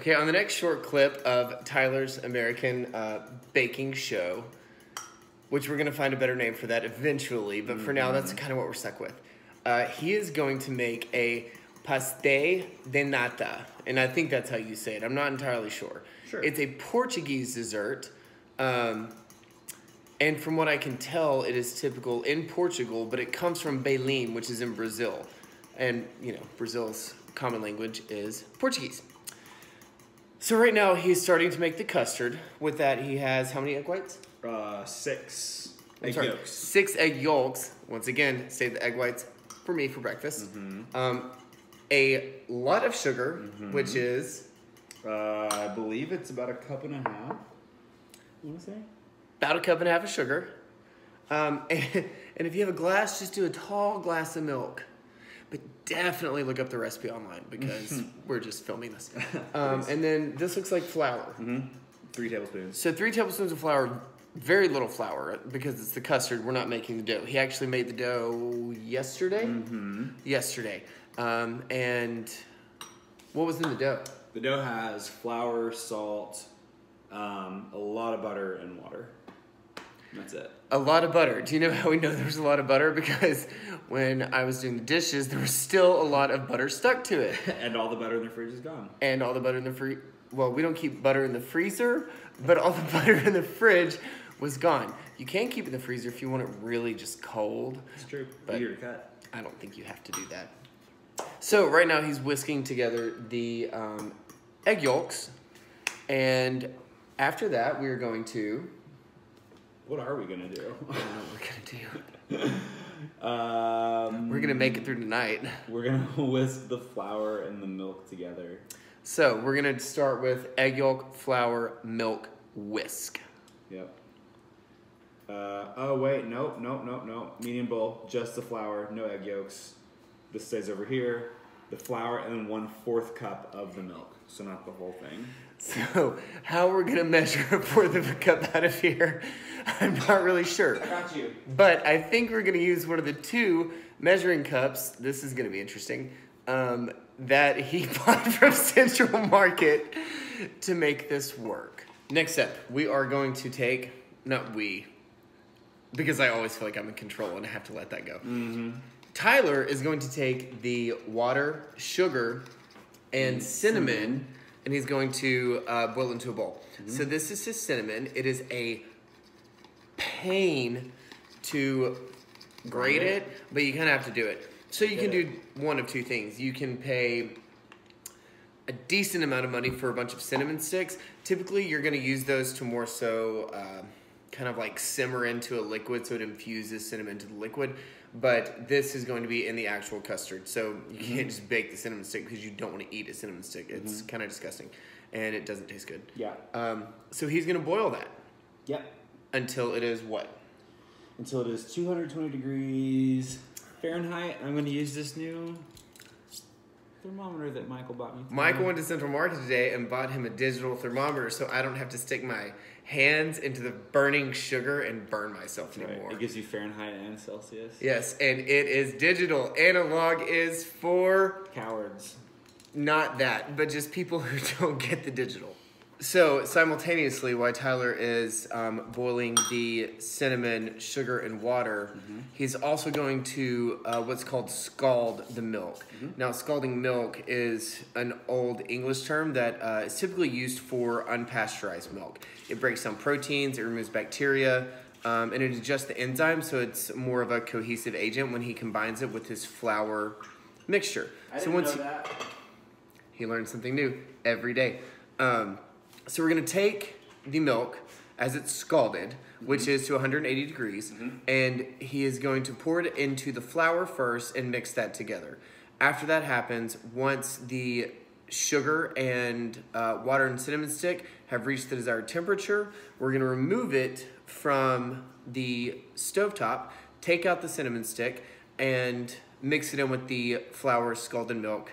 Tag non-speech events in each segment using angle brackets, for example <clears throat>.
Okay, on the next short clip of Tyler's American uh, Baking Show, which we're going to find a better name for that eventually, but for now, that's kind of what we're stuck with. Uh, he is going to make a pastel de nata, and I think that's how you say it. I'm not entirely sure. Sure. It's a Portuguese dessert. Um, and from what I can tell, it is typical in Portugal, but it comes from Belém, which is in Brazil. And, you know, Brazil's common language is Portuguese. So right now he's starting to make the custard. With that, he has how many egg whites? Uh, six egg sorry, yolks. Six egg yolks. Once again, save the egg whites for me for breakfast. Mm-hmm. Um, a lot of sugar, which is Uh, I believe it's about a cup and a half. You want to say? about a cup and a half of sugar. Um, and, <laughs> and if you have a glass, just do a tall glass of milk. Definitely look up the recipe online because <laughs> we're just filming this. <laughs> Um, and then this looks like flour. Three tablespoons. So three tablespoons of flour, very little flour because it's the custard. We're not making the dough. He actually made the dough yesterday. Mm-hmm. Yesterday, um, and what was in the dough? The dough has flour, salt, um, a lot of butter, and water. That's it. A lot of butter. Do you know how we know there was a lot of butter? Because when I was doing the dishes, there was still a lot of butter stuck to it, <laughs> and all the butter in the fridge is gone. and all the butter in the free. Well, we don't keep butter in the freezer, but all the <laughs> butter in the fridge was gone. You can keep it in the freezer if you want it really just cold. It's true. But- cut. I don't think you have to do that. So right now he's whisking together the um, egg yolks, and after that we are going to. What are we gonna do? I don't know what we're gonna do. <laughs> um, We're gonna make it through tonight. We're gonna <laughs> whisk the flour and the milk together. So we're gonna start with egg yolk, flour, milk, whisk. Yep. Uh, oh wait, nope, nope, nope, nope. Medium bowl, just the flour, no egg yolks. This stays over here. The flour and then one fourth cup of the milk, so not the whole thing. <laughs> So how we're gonna measure <laughs> a fourth of a cup out of here, <laughs> I'm not really sure. I got you. But I think we're gonna use one of the two measuring cups. This is gonna be interesting. Um, that he bought from Central Market to make this work. Next up, we are going to take not we, because I always feel like I'm in control and I have to let that go. Tyler is going to take the water, sugar, and cinnamon, and he's going to uh, boil into a bowl. So this is his cinnamon. It is a pain to grate it? but you kind of have to do it. So you can do one of two things. You can pay a decent amount of money for a bunch of cinnamon sticks. Typically, you're going to use those to more so uh, kind of like simmer into a liquid so it infuses cinnamon into the liquid. But this is going to be in the actual custard. So you can't just bake the cinnamon stick because you don't want to eat a cinnamon stick. It's kind of disgusting and it doesn't taste good. Yeah. Um, so he's going to boil that Yep. until it is what? Until it is 220 degrees Fahrenheit. I'm going to use this new thermometer that Michael bought me. Michael went to Central Market today and bought him a digital thermometer so I don't have to stick my hands into the burning sugar and burn myself Right. anymore. It gives you Fahrenheit and Celsius. Yes, and it is digital. Analog is for Cowards. not that, but just people who <laughs> don't get the digital. So, simultaneously, while Tyler is um, boiling the cinnamon, sugar, and water, he's also going to uh, what's called scald the milk. Now, scalding milk is an old English term that uh, is typically used for unpasteurized milk. It breaks down proteins, it removes bacteria, um, and it adjusts the enzyme so it's more of a cohesive agent when he combines it with his flour mixture. so once that. he learns something new every day. Um, so we're gonna take the milk as it's scalded, which is to 180 degrees, and he is going to pour it into the flour first and mix that together. After that happens, once the sugar and uh, water and cinnamon stick have reached the desired temperature, we're gonna remove it from the stovetop, take out the cinnamon stick, and mix it in with the flour, scalded milk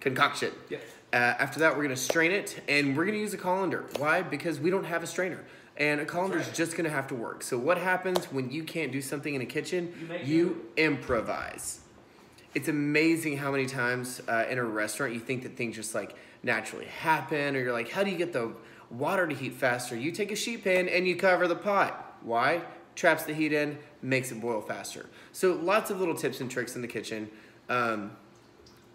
concoction. Yep. Uh, after that, we're gonna strain it, and we're gonna use a colander. Why? Because we don't have a strainer, and a colander is just gonna have to work. So what happens when you can't do something in a kitchen? You You improvise. It's amazing how many times uh, in a restaurant you think that things just like naturally happen, or you're like, how do you get the water to heat faster? You take a sheet pan and you cover the pot. Why? Traps the heat in, makes it boil faster. So lots of little tips and tricks in the kitchen, um,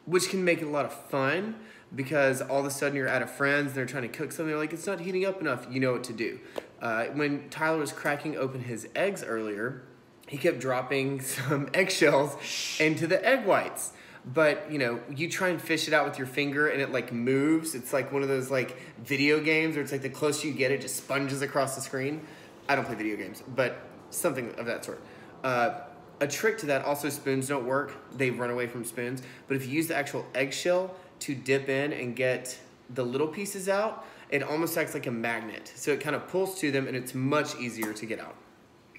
which can make it a lot of fun because all of a sudden you're at a friend's and they're trying to cook something, they're like, it's not heating up enough. You know what to do. Uh, when Tyler was cracking open his eggs earlier, he kept dropping <laughs> some eggshells into the egg whites. But you know, you try and fish it out with your finger and it like moves. It's like one of those like video games where it's like the closer you get, it just sponges across the screen. I don't play video games, but something of that sort. Uh, a trick to that also spoons don't work. They run away from spoons. But if you use the actual eggshell to dip in and get the little pieces out, it almost acts like a magnet. So it kind of pulls to them and it's much easier to get out.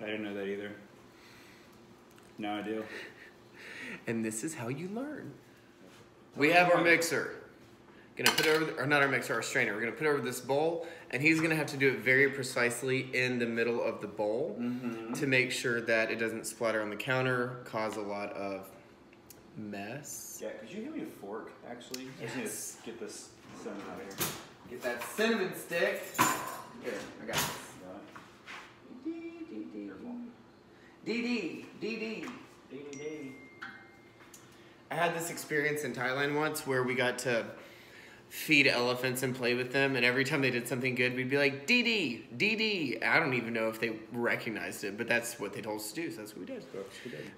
I didn't know that either. Now I do. And this is how you learn. We have our mixer. Gonna put it over, the, or not our mixer, our strainer. We're gonna put over this bowl, and he's gonna have to do it very precisely in the middle of the bowl mm-hmm. to make sure that it doesn't splatter on the counter, cause a lot of mess. Yeah, could you give me a fork, actually? I just need to get this cinnamon out of here. Get that cinnamon stick. Here, I got this. It? DD, DD. I had this experience in Thailand once where we got to feed elephants and play with them, and every time they did something good, we'd be like, DD, DD. I don't even know if they recognized it, but that's what they told us to do, so that's what we did.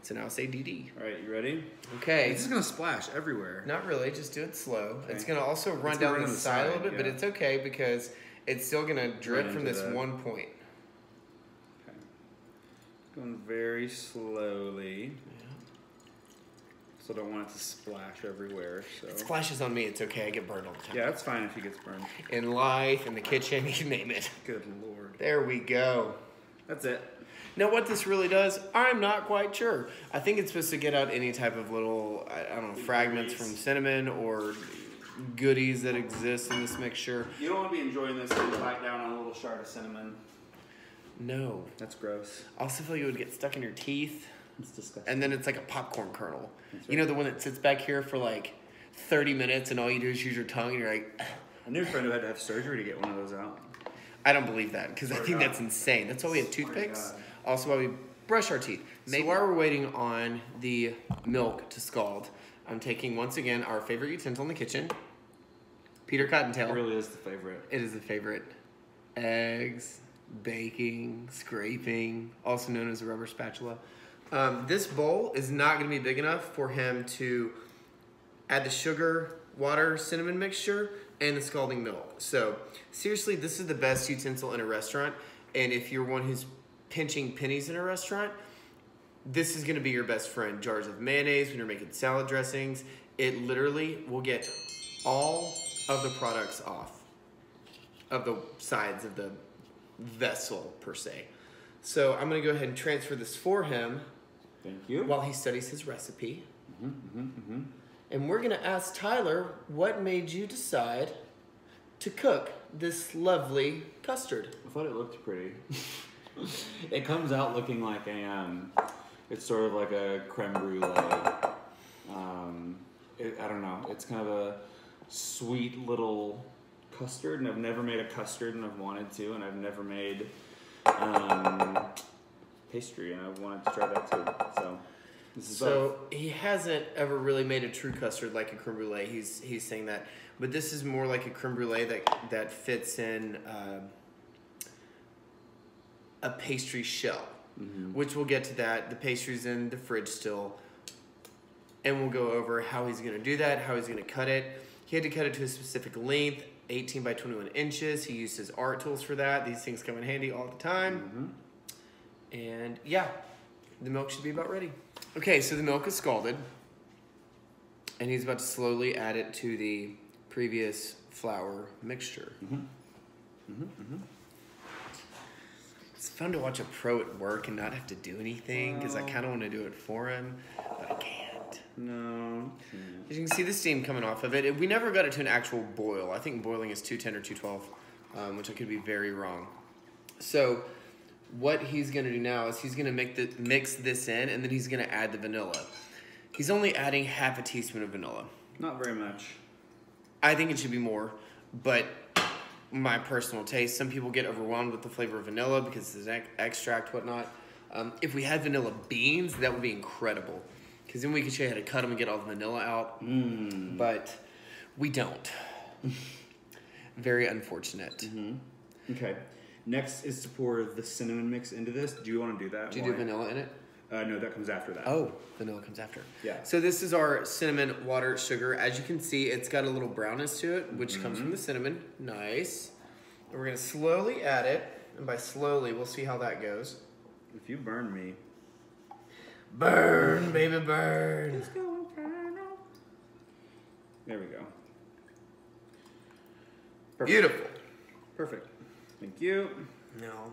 So now say DD. All right, you ready? Okay. This is gonna splash everywhere. Not really, just do it slow. Okay. It's gonna also run It's down run the, the side, a little side, bit, but it's okay because it's still gonna drip Run from this the- one point. Okay. Going very slowly. So I don't want it to splash everywhere. So It splashes on me, it's okay, I get burned all the time. yeah, that's fine if he gets burned. In life, in the kitchen, <laughs> you name it. Good lord. There we go. That's it. Now, what this really does, I'm not quite sure. I think it's supposed to get out any type of little, I, I don't know, fragments from cinnamon or goodies that exist in this mixture. You don't want to be enjoying this and bite down on a little shard of cinnamon. No. That's gross. I also feel like it would get stuck in your teeth, It's disgusting. and then it's like a popcorn kernel. That's You know, the one that sits back here for like 30 minutes, and all you do is use your tongue, and you're like, I knew a friend who had to have surgery to get one of those out. I don't believe that because I think God. that's insane. That's why we have toothpicks. God. Also, why we brush our teeth. So while we're waiting on the milk to scald, I'm taking once again our favorite utensil in the kitchen, Peter Cottontail. It really is the favorite. It is the favorite. Eggs, baking, scraping, also known as a rubber spatula. Um, this bowl is not going to be big enough for him to add the sugar, water, cinnamon mixture, and the scalding milk. So, seriously, this is the best utensil in a restaurant. And if you're one who's pinching pennies in a restaurant, this is going to be your best friend. Jars of mayonnaise when you're making salad dressings. It literally will get all of the products off of the sides of the vessel, per se. So, I'm going to go ahead and transfer this for him Thank you. while he studies his recipe. Mm-hmm, mm-hmm. And we're gonna ask Tyler what made you decide to cook this lovely custard. I thought it looked pretty. <laughs> it comes out looking like a, um, it's sort of like a creme brulee. Um, it, I don't know. It's kind of a sweet little custard, and I've never made a custard, and I've wanted to, and I've never made um, pastry, and I wanted to try that too. So this is So he hasn't ever really made a true custard like a creme brulee. He's he's saying that, but this is more like a creme brulee that that fits in uh, a pastry shell, Mhm. which we'll get to that. The pastry's in the fridge still, and we'll go over how he's gonna do that, how he's gonna cut it. He had to cut it to a specific length, 18 by 21 inches. He used his art tools for that. These things come in handy all the time. Mhm. And yeah, the milk should be about ready. Okay, so the milk is scalded. And he's about to slowly add it to the previous flour mixture. Mm-hmm. Mm-hmm. Mm-hmm. It's fun to watch a pro at work and not have to do anything because I kind of want to do it for him, but I can't. No. As you can see the steam coming off of it. We never got it to an actual boil. I think boiling is 210 or 212, um, which I could be very wrong. So, what he's going to do now is he's going to make the mix this in, and then he's going to add the vanilla. He's only adding half a teaspoon of vanilla. Not very much. I think it should be more, but my personal taste. Some people get overwhelmed with the flavor of vanilla because it's an extract, whatnot. Um, if we had vanilla beans, that would be incredible, because then we could show you how to cut them and get all the vanilla out. Mm. But we don't. <laughs> Very unfortunate. Mm-hmm. Okay. Next is to pour the cinnamon mix into this. Do you want to do that? Do you do vanilla in it? Uh, no, that comes after that. Oh, vanilla comes after. Yeah. So this is our cinnamon water sugar. As you can see, it's got a little brownness to it, which comes Mm-hmm. from the cinnamon. Nice. And we're gonna slowly add it, and by slowly, we'll see how that goes. If you burn me. Burn, baby, burn. There we go. Beautiful. Perfect. Thank you. No.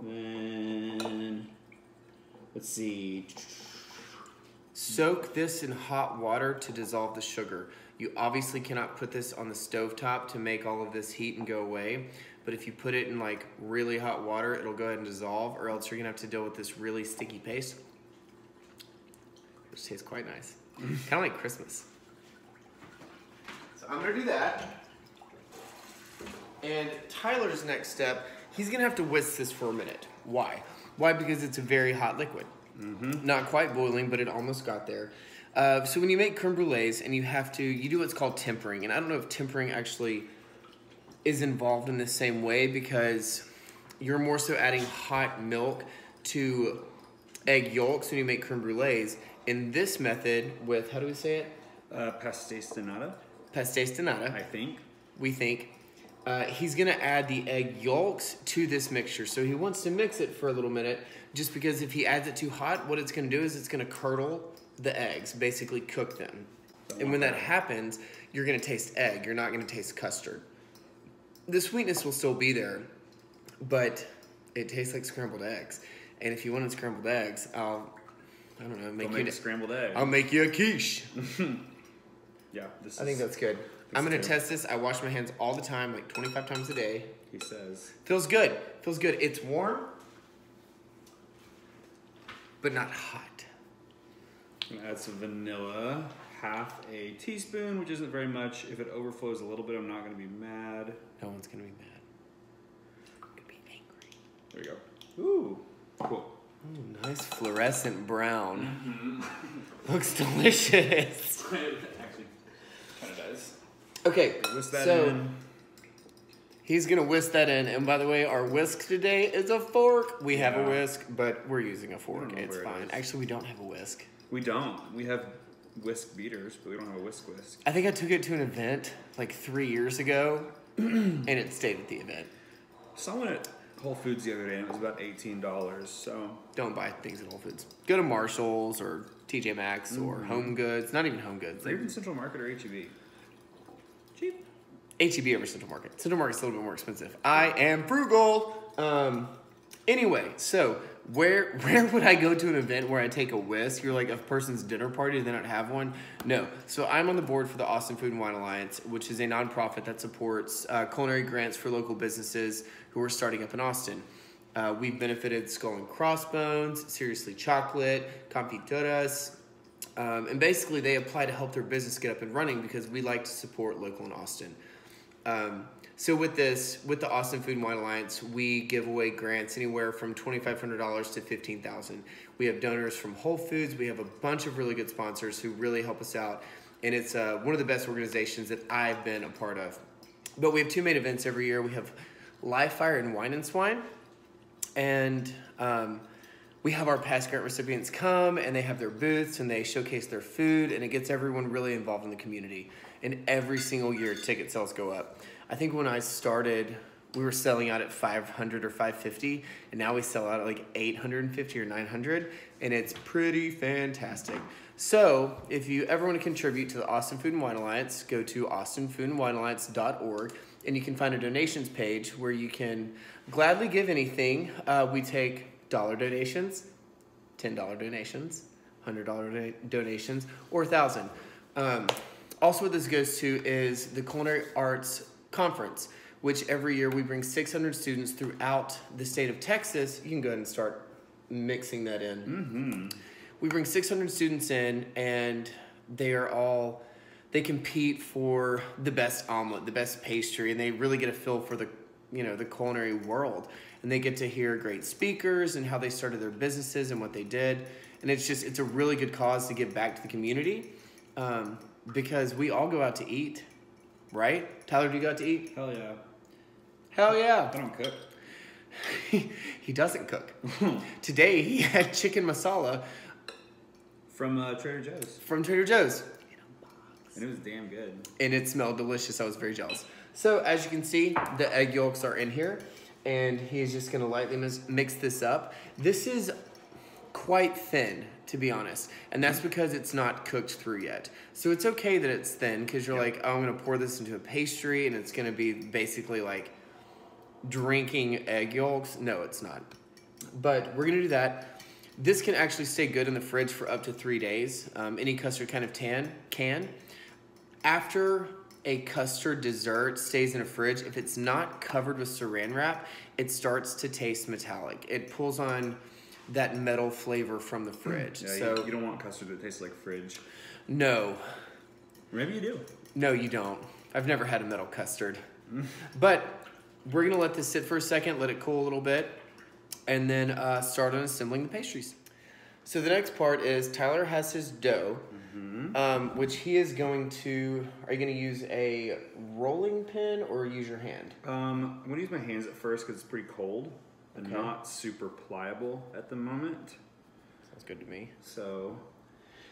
Then let's see. Soak this in hot water to dissolve the sugar. You obviously cannot put this on the stovetop to make all of this heat and go away. But if you put it in like really hot water, it'll go ahead and dissolve, or else you're gonna have to deal with this really sticky paste. Which tastes quite nice. <laughs> kind of like Christmas. So I'm gonna do that. And Tyler's next step, he's gonna have to whisk this for a minute. Why? Why? Because it's a very hot liquid. Not quite boiling, but it almost got there. Uh, so when you make creme brulees and you have to, you do what's called tempering. And I don't know if tempering actually is involved in the same way because you're more so adding hot milk to egg yolks when you make creme brulees. In this method, with how do we say it? Uh, pastéis de nata, Pastéis de nata I think. we think. Uh, he's gonna add the egg yolks to this mixture. So he wants to mix it for a little minute, just because if he adds it too hot, what it's gonna do is it's gonna curdle the eggs, basically cook them. And when that happens, you're gonna taste egg. You're not gonna taste custard. The sweetness will still be there, but it tastes like scrambled eggs. And if you wanted scrambled eggs, I'll, I don't know, make We'll you. make a scrambled egg. I'll make you a quiche. <laughs> yeah, this I think that's good. I'm gonna test this. I wash my hands all the time, like 25 times a day. He says. Feels good. Feels good. It's warm, but not hot. I'm gonna add some vanilla, half a teaspoon, which isn't very much. If it overflows a little bit, I'm not gonna be mad. No one's gonna be mad. I'm gonna be angry. There we go. Ooh, cool. Ooh, nice fluorescent brown. Mm-hmm. <laughs> Looks delicious. <laughs> Actually, kind of does. Okay, Whisk that so in. he's gonna whisk that in. And by the way, our whisk today is a fork. We have a whisk, but we're using a fork. It's where it fine. Actually, we don't have a whisk. We don't. We have whisk beaters, but we don't have a whisk whisk. I think I took it to an event like three years ago, <clears throat> and it stayed at the event. Saw one at Whole Foods the other day, and it was about eighteen dollars. So don't buy things at Whole Foods. Go to Marshalls or TJ Maxx or Mm-hmm. Home Goods. Not even Home Goods. even Central Market or HEB. Cheap. HEB over Central Market. Central Market's a little bit more expensive. I am frugal. Um, anyway, so where <laughs> where would I go to an event where I take a whisk? You're like a person's dinner party, and they don't have one. No. So I'm on the board for the Austin Food and Wine Alliance, which is a nonprofit that supports uh, culinary grants for local businesses who are starting up in Austin. Uh, we've benefited Skull and Crossbones, Seriously Chocolate, Confituras, um, and basically they apply to help their business get up and running because we like to support local in Austin. Um, so with this, with the Austin Food and Wine Alliance, we give away grants anywhere from twenty five hundred dollars to 15,000. We have donors from Whole Foods. We have a bunch of really good sponsors who really help us out, and it's uh, one of the best organizations that I've been a part of. But we have two main events every year. We have Live Fire and Wine and Swine, and um, we have our past grant recipients come and they have their booths and they showcase their food and it gets everyone really involved in the community. And every single year ticket sales go up. I think when i started we were selling out at 500 or 550 and now we sell out at like 850 or 900 and it's pretty fantastic. So if you ever want to contribute to the austin food and wine alliance go to austinfoodandwinealliance.org and you can find a donations page where you can gladly give anything. Uh, we take dollar donations, ten dollar donations, hundred dollar donations, or a thousand. Um, also, what this goes to is the Culinary Arts Conference, which every year we bring 600 students throughout the state of Texas. You can go ahead and start mixing that in. Mm-hmm. We bring 600 students in, and they are all they compete for the best omelet, the best pastry, and they really get a feel for the you know the culinary world. And they get to hear great speakers and how they started their businesses and what they did. And it's just it's a really good cause to give back to the community um, because we all go out to eat, right? Tyler, do you go out to eat? Hell yeah. Hell yeah. I don't cook. <laughs> he doesn't cook. <laughs> Today he had chicken masala From uh, Trader Joe's. from Trader Joe's. In a box. And it was damn good. and it smelled delicious. I was very jealous. So as you can see, the egg yolks are in here, and he's just gonna lightly mix this up. This is quite thin, to be honest, and that's because it's not cooked through yet. So it's okay that it's thin, because you're like, oh, I'm gonna pour this into a pastry, and it's gonna be basically like drinking egg yolks. No, it's not. But we're gonna do that. This can actually stay good in the fridge for up to three days. Um, any custard kind of tan can. After a custard dessert stays in a fridge, if it's not covered with saran wrap, it starts to taste metallic. It pulls on that metal flavor from the fridge. Yeah, so you, you don't want custard that tastes like fridge. no, Maybe you do. no, you don't. I've never had a metal custard. but we're gonna let this sit for a second, let it cool a little bit, and then uh, start on assembling the pastries. So the next part is Tyler has his dough, um, which he is going to. Are you gonna use a rolling pin or use your hand? Um, I'm gonna use my hands at first because it's pretty cold and Okay. not super pliable at the moment. Sounds good to me. So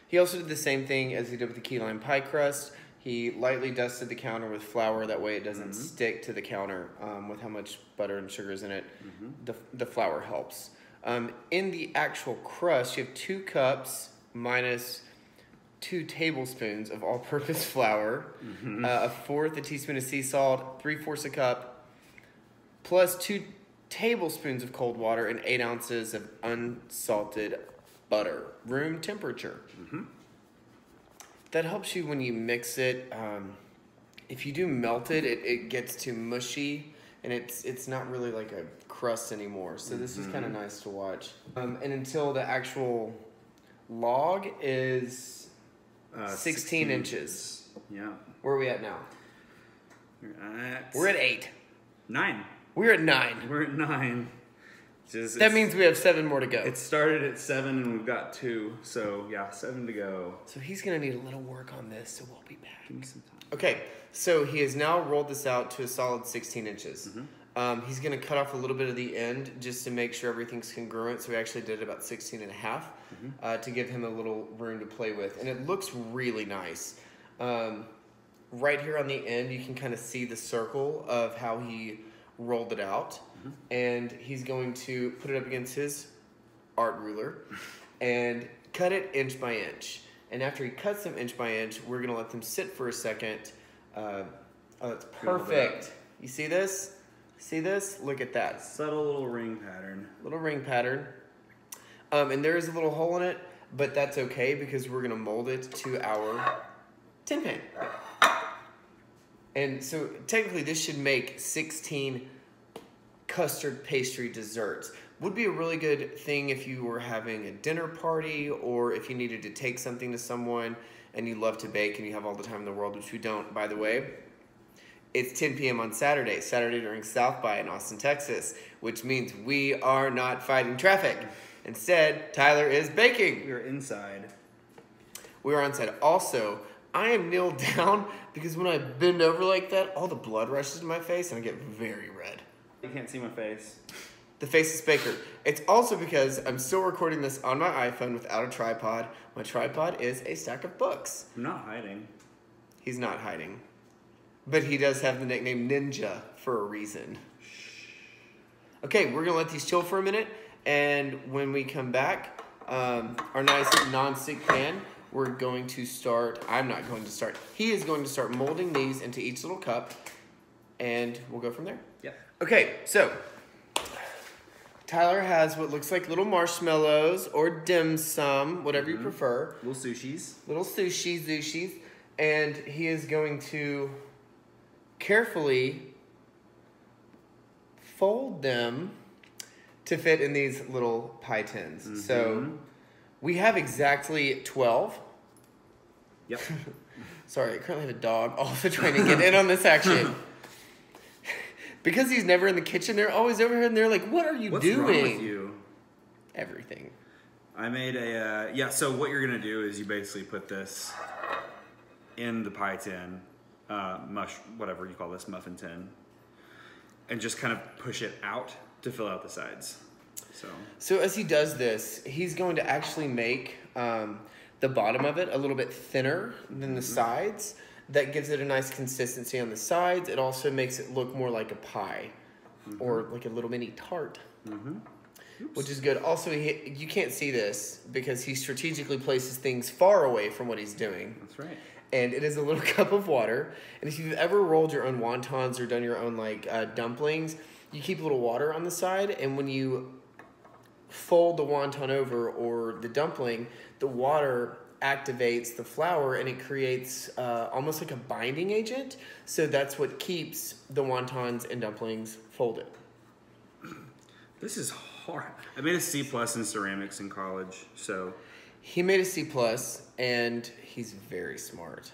He also did the same thing as he did with the key lime pie crust. He lightly dusted the counter with flour. That way, it doesn't stick to the counter um, with how much butter and sugar is in it. The, the flour helps. Um, in the actual crust, you have two cups minus two tablespoons of all-purpose <laughs> flour, uh, a fourth a teaspoon of sea salt, three fourths a cup, plus two tablespoons of cold water and eight ounces of unsalted butter, room temperature. That helps you when you mix it. Um, if you do melt it, it, it gets too mushy and it's it's not really like a crust anymore. So this is kind of nice to watch. Um, and until the actual log is uh, 16 inches. Yeah. where are we at now? We're at, We're at eight. nine. We're at nine. We're at nine. Just, That means we have seven more to go. it started at seven and we've got two. So yeah, seven to go. So he's gonna need a little work on this, so we'll be back. Give me some time. Okay, so he has now rolled this out to a solid 16 inches. Um, he's gonna cut off a little bit of the end just to make sure everything's congruent. So we actually did about 16 and a half uh, to give him a little room to play with. And it looks really nice. Um, right here on the end, you can kind of see the circle of how he rolled it out. And he's going to put it up against his art ruler <laughs> and cut it inch by inch. And after he cuts them inch by inch, we're gonna let them sit for a second. Uh, oh, that's Build it up. perfect. You see this? See this? Look at that Subtle little ring pattern. little ring pattern. Um, and there is a little hole in it, but that's okay because we're gonna mold it to our tin pan. And so technically, this should make 16 custard pastry desserts. Would be a really good thing if you were having a dinner party or if you needed to take something to someone and you love to bake and you have all the time in the world, which we don't, by the way. It's 10 p.m. on Saturday, Saturday during South by in Austin, Texas, which means we are not fighting traffic. Instead, Tyler is baking. We're inside. We are set. Also, I am kneeled <laughs> down because when I bend over like that, all the blood rushes to my face and I get very red. You can't see my face. The Faceless Baker. It's also because I'm still recording this on my iPhone without a tripod. My tripod is a stack of books. I'm not hiding. He's not hiding. But he does have the nickname Ninja for a reason. Okay, we're gonna let these chill for a minute, and when we come back, um, our nice non-stick pan, we're going to start. I'm not going to start. He is going to start molding these into each little cup, and we'll go from there. Yeah. Okay, so Tyler has what looks like little marshmallows or dim sum, whatever you prefer Little sushis. little sushi sushis. and he is going to carefully fold them to fit in these little pie tins. So we have exactly 12. Yep. <laughs> Sorry, I currently have a dog also <laughs> trying to get in on this action. <laughs> because he's never in the kitchen, they're always over here and they're like, "What are you What's doing?" wrong with you? Everything. I made a uh, yeah. So what you're gonna do is you basically put this in the pie tin, uh, mush whatever you call this muffin tin, and just kind of push it out to fill out the sides. So So as he does this, he's going to actually make um, the bottom of it a little bit thinner than the sides. That gives it a nice consistency on the sides. It also makes it look more like a pie, or like a little mini tart. Which is good. Also, he, you can't see this because he strategically places things far away from what he's doing. that's right. And it is a little <laughs> cup of water. And if you've ever rolled your own wontons or done your own like uh, dumplings, you keep a little water on the side, and when you fold the wonton over or the dumpling, the water activates the flour and it creates uh, almost like a binding agent. So that's what keeps the wontons and dumplings folded. This is hard. I made a C plus in ceramics in college, so He made a C plus, and he's very smart.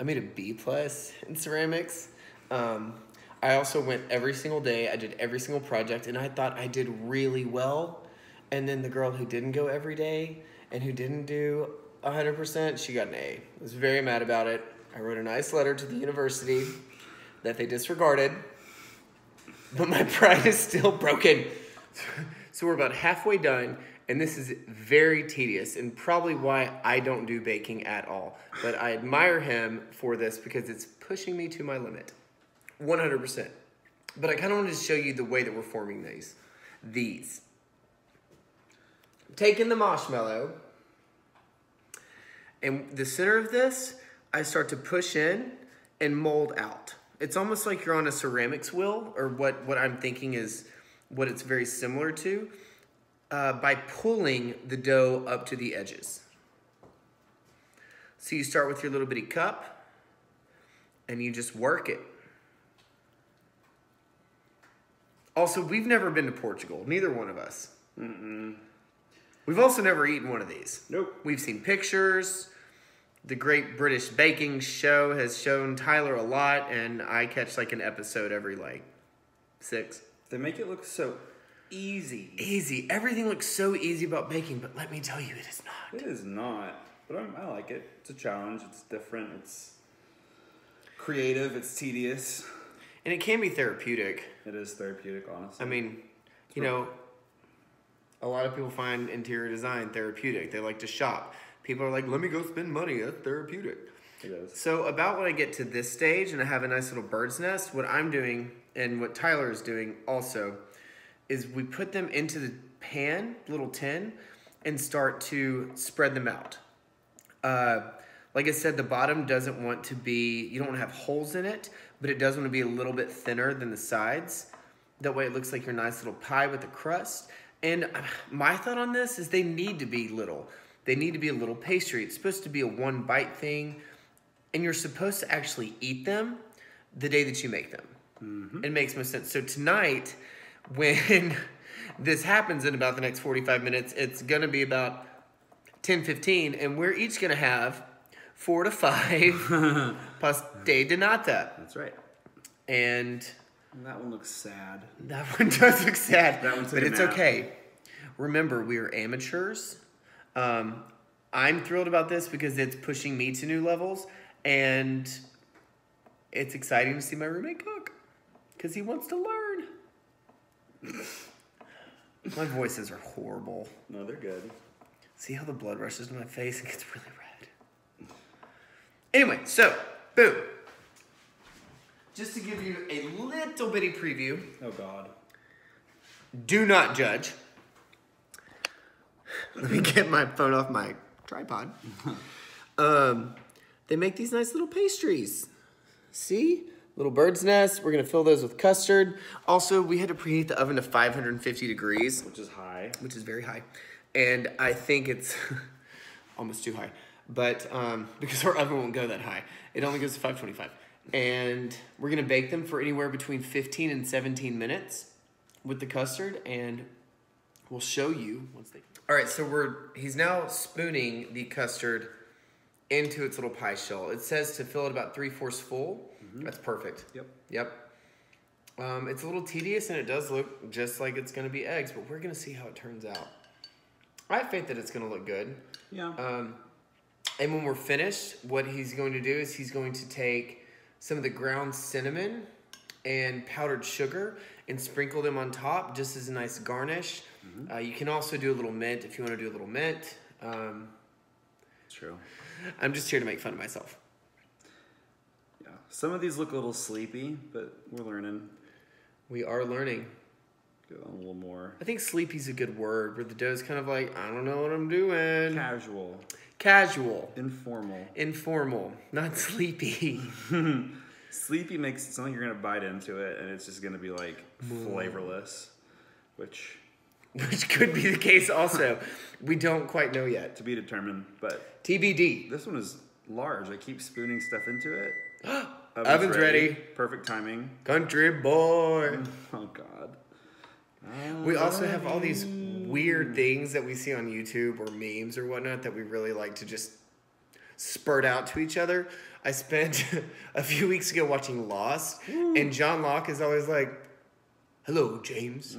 I made a B plus in ceramics. Um, I also went every single day. I did every single project, and I thought I did really well. And then the girl who didn't go every day and who didn't do hundred percent, she got an A. I was very mad about it. I wrote a nice letter to the university that they disregarded, but my <laughs> pride is still broken. So we're about halfway done, and this is very tedious, and probably why I don't do baking at all. But I admire him for this because it's pushing me to my limit, 100%. But I kind of wanted to show you the way that we're forming these. These. Taking the marshmallow, and the center of this, I start to push in and mold out. It's almost like you're on a ceramics wheel, or what, what I'm thinking is what it's very similar to, uh, by pulling the dough up to the edges. So you start with your little bitty cup, and you just work it. Also, we've never been to Portugal, neither one of us. We've also never eaten one of these. Nope. We've seen pictures. The Great British Baking Show has shown Tyler a lot, and I catch like an episode every like six. they make it look so easy. Easy. Everything looks so easy about baking, but let me tell you, it is not. It is not, but I'm, I like it. It's a challenge. It's different. It's creative. It's tedious. And it can be therapeutic. It is therapeutic, honestly. I mean, you know, a lot of people find interior design therapeutic. They like to shop. People are like, let me go spend money. That's therapeutic. it is. So about when I get to this stage and I have a nice little bird's nest, what I'm doing and what Tyler is doing also is we put them into the pan, little tin, and start to spread them out. Uh, like I said, the bottom doesn't want to be, you don't want to have holes in it, but it does want to be a little bit thinner than the sides. That way it looks like your nice little pie with the crust. And <sighs> my thought on this is they need to be little. They need to be a little pastry. It's supposed to be a one bite thing, and you're supposed to actually eat them the day that you make them. It makes most sense. So tonight, when <laughs> this happens in about the next 45 minutes, it's going to be about 10 15, and we're each going to have four to five <laughs> pastel de nata. That's right. And that one looks sad. that one does look sad, That one took but it's nap. okay. Remember, we are amateurs. Um, I'm thrilled about this because it's pushing me to new levels, and it's exciting to see my roommate cook because he wants to learn. My voices are horrible. No, they're good. See how the blood rushes to my face and gets really red. Anyway, so boom. Just to give you a little bitty preview, Oh God. do not judge. Let me get my phone off my tripod. <laughs> um, they make these nice little pastries. See? Little bird's nest. We're gonna fill those with custard. Also, we had to preheat the oven to 550 degrees Which is high. which is very high. And I think it's <laughs> almost too high. But um, <laughs> because our oven won't go that high, it only goes to 525. And we're gonna bake them for anywhere between 15 and 17 minutes with the custard, and we'll show you once they. All right, so we're he's now spooning the custard into its little pie shell. It says to fill it about three fourths full. That's perfect. Yep. Yep. Um, it's a little tedious and it does look just like it's going to be eggs, but we're going to see how it turns out. I have faith that it's going to look good. Yeah. Um, and when we're finished, what he's going to do is he's going to take some of the ground cinnamon and powdered sugar and sprinkle them on top just as a nice garnish. Uh, you can also do a little mint if you want to do a little mint. Um, True. I'm just here to make fun of myself. Yeah. Some of these look a little sleepy, but we're learning. We are learning. Go on a little more I think sleepy's a good word where the dough's kind of like, I don't know what I'm doing. casual, Casual, informal. informal, not <laughs> sleepy. <laughs> Sleepy makes it sound like you're gonna bite into it, and it's just gonna be like flavorless, which <laughs> Which could be the case also. we don't quite know yet. to be determined. But TBD. this one is large. I keep spooning stuff into it. <gasps> Oven's ready. Perfect timing. Country boy. <laughs> Oh God. We also have all these weird things that we see on YouTube or memes or whatnot that we really like to just spurt out to each other. I spent <laughs> a few weeks ago watching Lost, and John Locke is always like, Hello, James.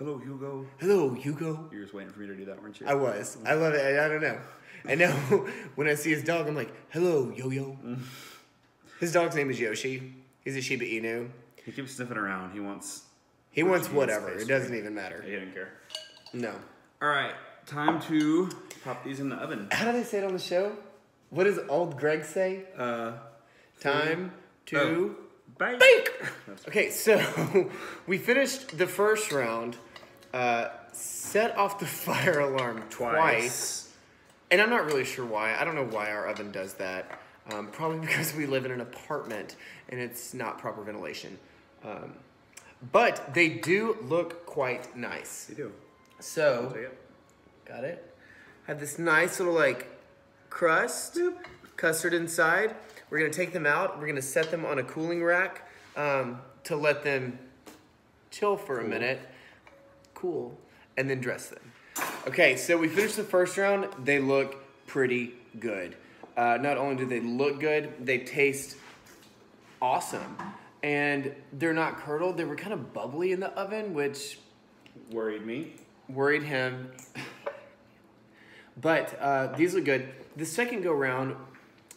Hello, Hugo. Hello, Hugo. You're just waiting for me to do that, weren't you? I was. I love it. I, I don't know. I know <laughs> when I see his dog, I'm like, Hello, Yo Yo. <laughs> His dog's name is Yoshi. He's a Shiba Inu. he keeps sniffing around. He wants. He wants Portuguese whatever. It doesn't even matter. He didn't care. No. All right, time to pop these in the oven. How do they say it on the show? What does old Greg say? Uh, Time to Oh. bake. bake. Okay, so <laughs> we finished the first round. Uh, set off the <laughs> fire alarm twice. and I'm not really sure why. I don't know why our oven does that. Um, probably <laughs> because we live in an apartment and it's not proper ventilation. Um, but they do look quite nice. You do. So it. Got it. Have this nice little like crust, custard inside. We're gonna take them out. We're gonna set them on a cooling rack um, to let them chill for a minute, cool, and then dress them. Okay, so we finished the first round. They look pretty good. Uh, not only do they look good, they taste awesome, and they're not curdled. They were kind of bubbly in the oven, which Worried me. worried him. But uh, these look good. The second go round,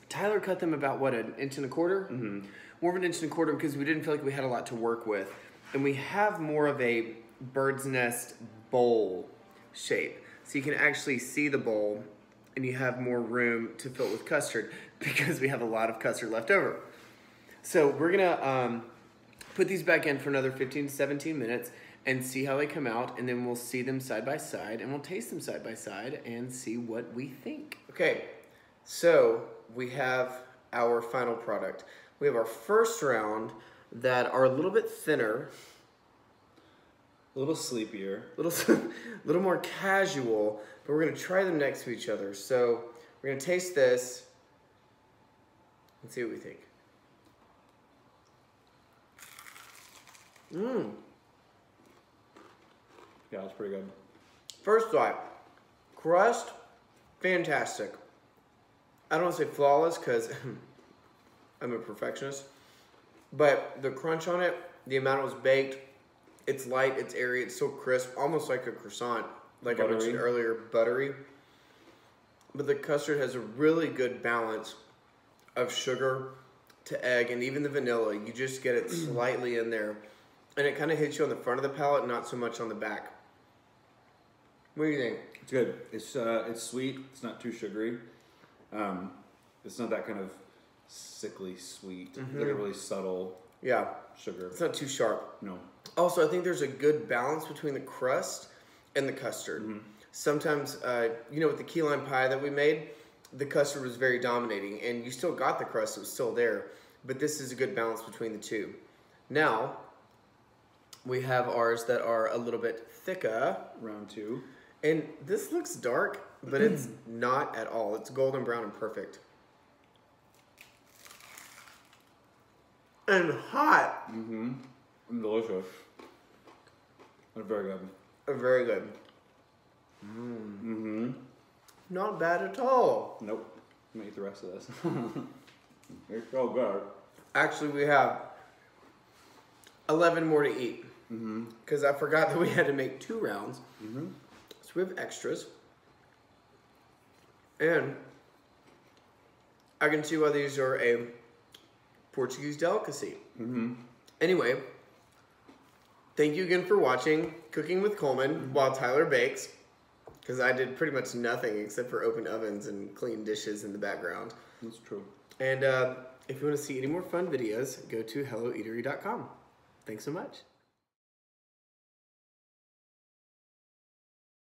Tyler cut them about what an inch and a quarter, mm-hmm. more of an inch and a quarter because we didn't feel like we had a lot to work with, and we have more of a bird's nest bowl shape, so you can actually see the bowl, and you have more room to fill it with custard <laughs> because we have a lot of custard left over. So we're gonna um, put these back in for another 15 to 17 minutes and see how they come out and then we'll see them side by side and we'll taste them side by side and see what we think. Okay so we have our final product. We have our first round that are a little bit thinner A little sleepier. a little a <laughs> little more casual but we're going to try them next to each other so we're to taste this and see what we think Mmm. Yeah, it's pretty good. First thought, crust, fantastic. I don't want to say flawless because <laughs> I'm a perfectionist, but the crunch on it, the amount it was baked, it's light, it's airy, it's so crisp, almost like a croissant, like I mentioned earlier, buttery. But the custard has a really good balance of sugar to egg and even the vanilla. You just get it <clears throat> slightly in there, and it kind of hits you on the front of the palate, not so much on the back. What do you think? It's good. It's uh, it's sweet. It's not too sugary. Um, it's not that kind of sickly sweet. It's like a really subtle Yeah, sugar. it's not too sharp. No. Also, I think there's a good balance between the crust and the custard. Sometimes, uh, you know, with the key lime pie that we made, the custard was very dominating, and you still got the crust; it was still there. But this is a good balance between the two. Now, we have ours that are a little bit thicker, Round two. and this looks dark, but <clears throat> it's not at all. It's golden brown and perfect. And hot. Mm-hmm. Delicious. They're very good. Uh, Very good. Mm-hmm. Not bad at all. Nope. I'm gonna eat the rest of this. <laughs> it's so good. Actually, we have 11 more to eat. Because I forgot that we had to make two rounds. Mm. So we have extras. And I can see why these are a Portuguese delicacy. Mm. Anyway, thank you again for watching Cooking with Coleman while Tyler bakes. Because I did pretty much nothing except for open ovens and clean dishes in the background. That's true. And uh, if you want to see any more fun videos, go to helloeatery.com. Thanks so much.